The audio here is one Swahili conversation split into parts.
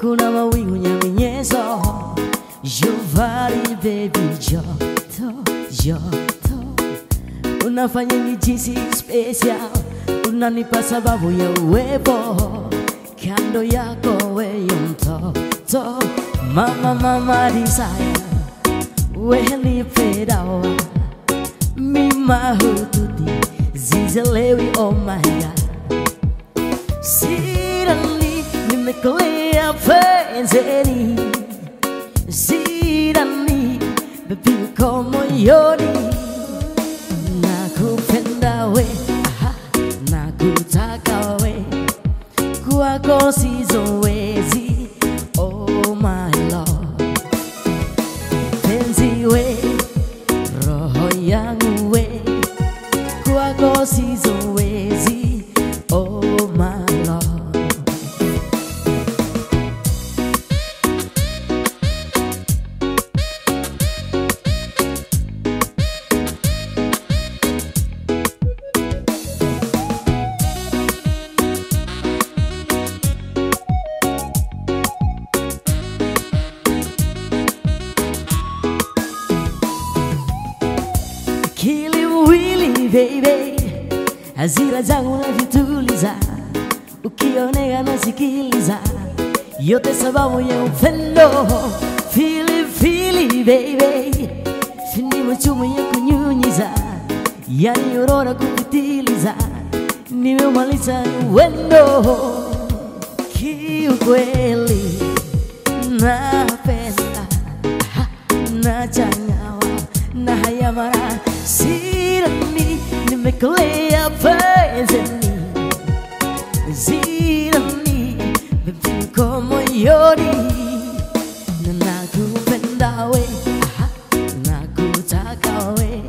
kuna mawingu nyaminyezo, Jovari baby joto joto. Unafanya nijisi special. Unanipa sababu ya uwepo. Kando yako weyo mtoto. Mama mama desire. Wenipedawa mimahututi zizelewi oh my penzeni Sirani baby uko moyoni Nakupenda we aha, nakutaka we Kwako sizowezi baby, hasira zangu nazituliza, ukionea nasikiliza, yote sababu ya upendo. Fili fili baby, fini machumu ya kunyunyiza, yani urora kupitiliza, nimemaliza wendo kiukweli, napenda nachangawa na haya mara. Sirani nimekolea penzeni zirani bebuko moyoni na nakupenda we aha, nakutaka we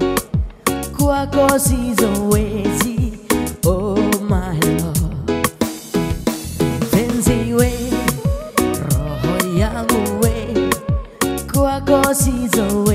kwako sizowezi oh my lord. Penzi we roho yangu we kwako sizowezi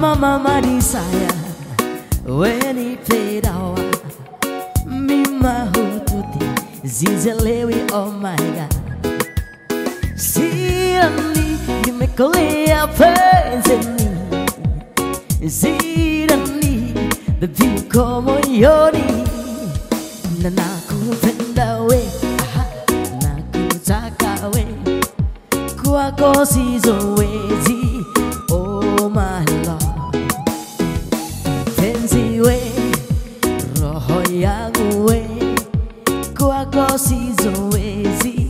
mama mama desire wenipedawa mimahututi zizelewi oh my god. Sirani nimekolea penzeni sirani bebiko moyoni. Na nakupenda we. Nakutaka we. Kwako sizowezi away kwa kosi zoezi